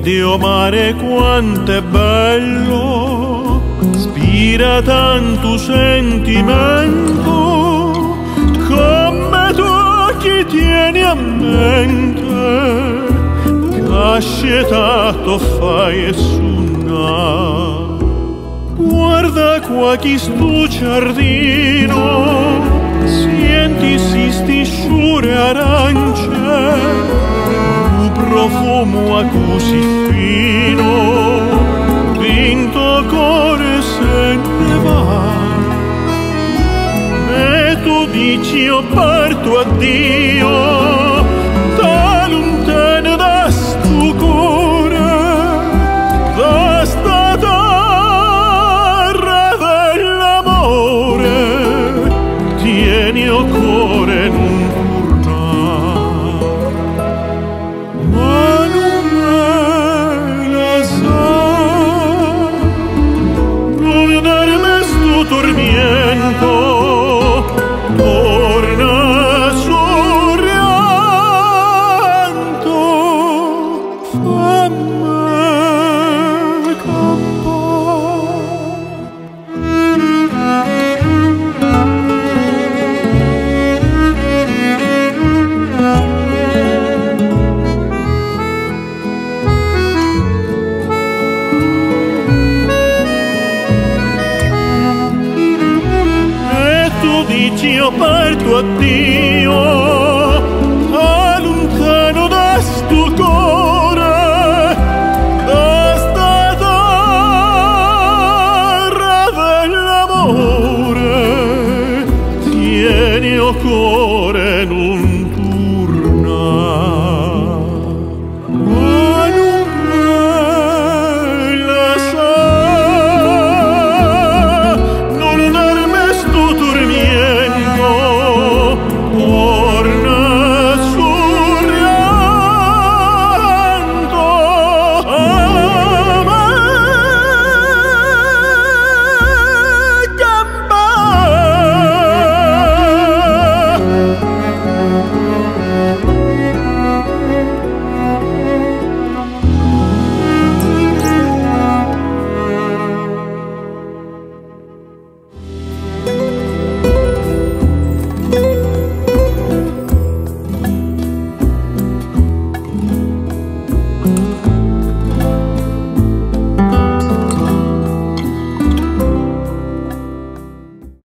vidi mare quanto è bello spira tanto sentimento come tu chi tieni a mente cascetato fai e sunna guarda qua chi stu giardino sienti così fino vinto core se ne va. E tu dici io parto addio sacrificio parto a Dio.